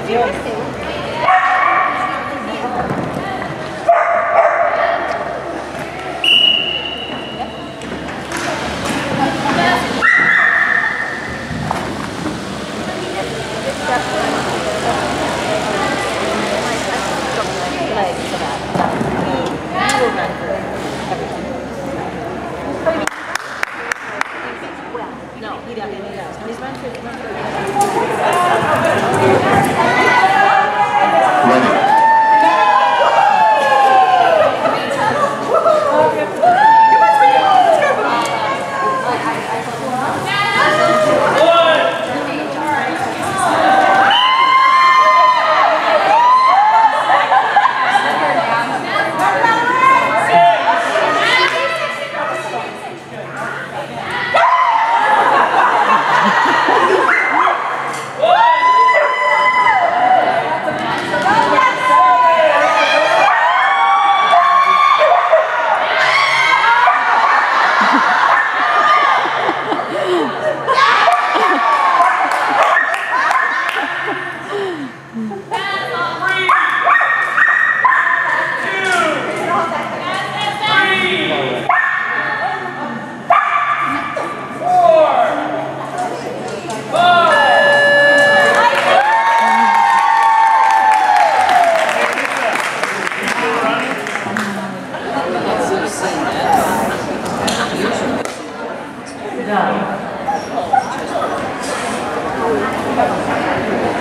viu? 아, 감사합니다.